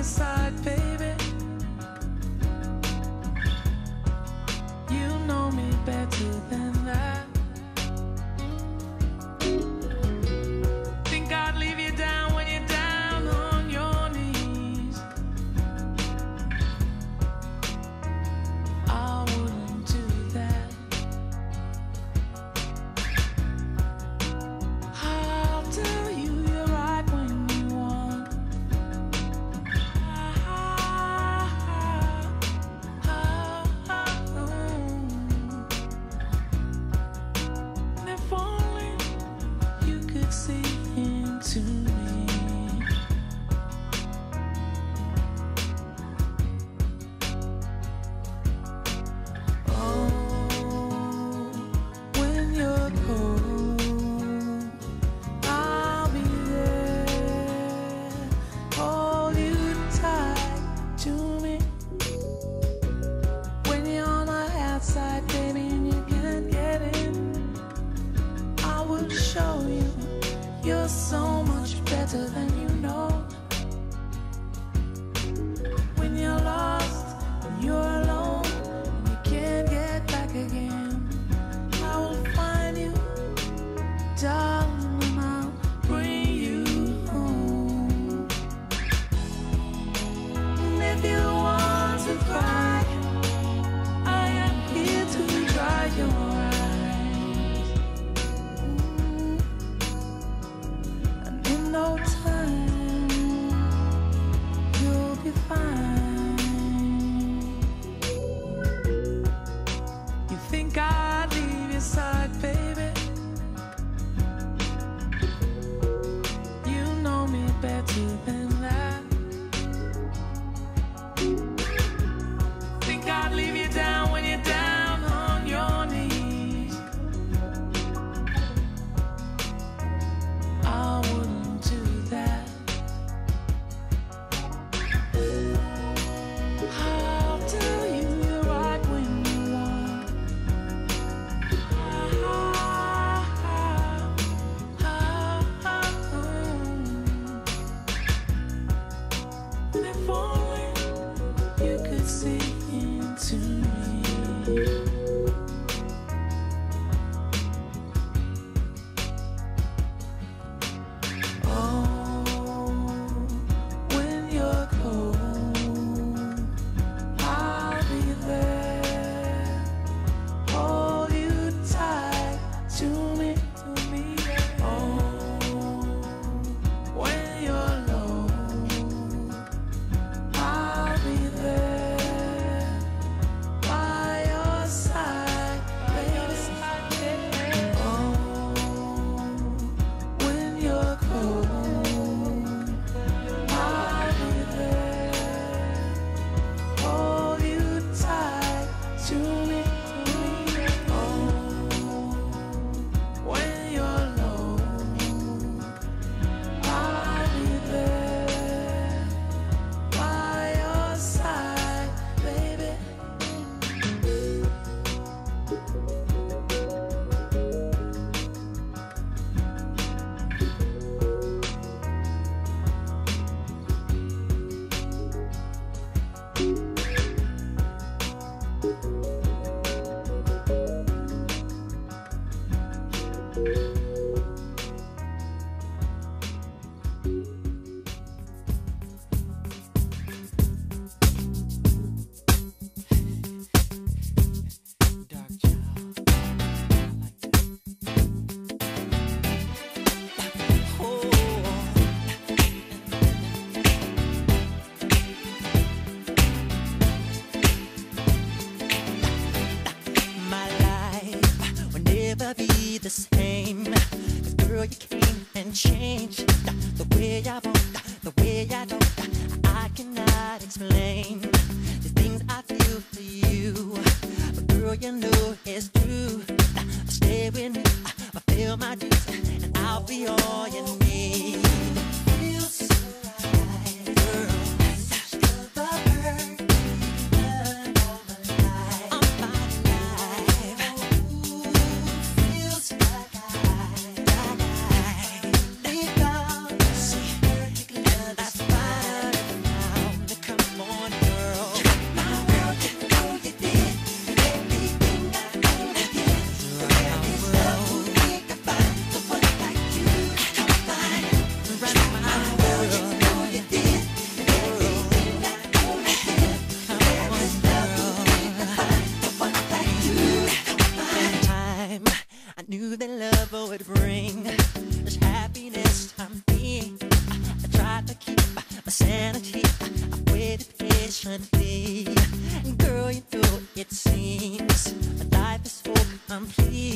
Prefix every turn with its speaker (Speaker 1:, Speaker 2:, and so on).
Speaker 1: inside. to the think I girl, you know it's true. Stay with me, fulfill my dreams, and I'll be all you need. It seems life is so complete.